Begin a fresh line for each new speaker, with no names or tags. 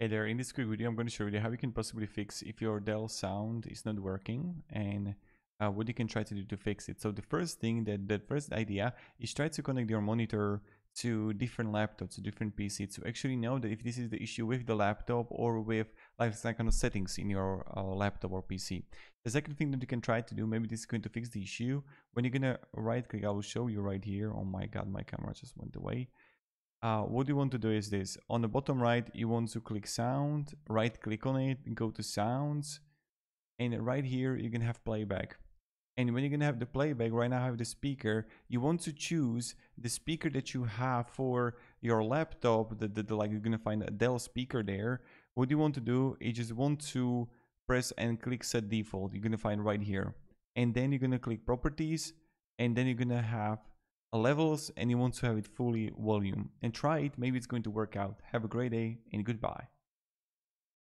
Hey there, in this quick video I'm going to show you how you can possibly fix if your Dell sound is not working and uh, what you can try to do to fix it. So the first thing, that the first idea is try to connect your monitor to different laptops, to different PCs to actually know that if this is the issue with the laptop or with like some kind of settings in your uh, laptop or PC. The second thing that you can try to do, maybe this is going to fix the issue, when you're gonna right click, I will show you right here. Oh my god, my camera just went away uh, what you want to do is this. On the bottom right you want to click sound right click on it go to sounds and right here you can have playback. And when you're gonna have the playback right now I have the speaker you want to choose the speaker that you have for your laptop the, the, the like you're gonna find a Dell speaker there. What you want to do is just want to press and click set default. You're gonna find right here. And then you're gonna click properties and then you're gonna have levels and you want to have it fully volume and try it. Maybe it's going to work out. Have a great day and goodbye